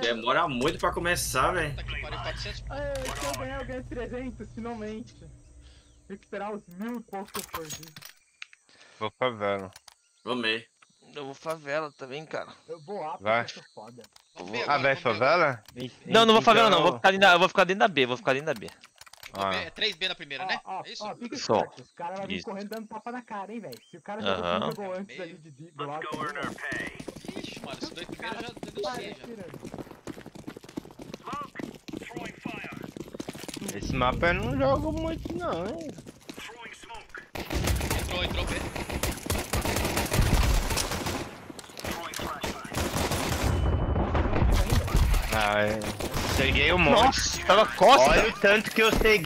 Demora muito pra começar, velho. Tá aqui, pariu, 400. Ai, se eu ganhar, eu ganho 300, finalmente. Tem que esperar os mil e pouco que eu perdi. Vou favela. Vomei. Eu vou favela também, cara. Eu vou lá Vai. porque eu sou foda. Ver Ah, vai favela? Não, não vou favela não, Então- vou ficar dentro da, eu vou ficar dentro da B, vou ficar dentro da B. Ah. É 3B na primeira, Ó, né? ó, É isso? ó, fica Só. esperto. Os caras vão vir correndo dando tapa na cara, hein, velho. Se o cara Aham. jogou, jogou antes ali de, de, do lado. também, Ixi, mano, esses dois primeiros já vai denunciei já. Esse mapa eu não jogo muito não, hein? Entrou, entrou. Ah, é. Ceguei um monte. Nossa, tava costa. Olha o tanto que eu ceguei